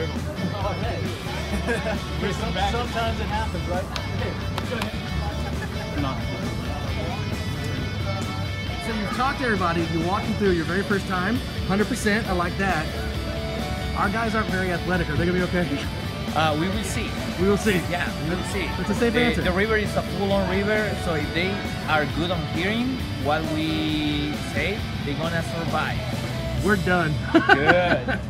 dribble. Oh, hey. Some- Sometimes it happens, right? Hey, go. So you've talked to everybody, you walked them through your very first time, 100%, I like that. Our guys aren't very athletic, are they gonna be okay? Uh, we will see. We will see. Yeah, we will see. It's a safe the, answer. The river is a full-on river, so if they are good on hearing what we say, they're gonna survive. We're done. Good.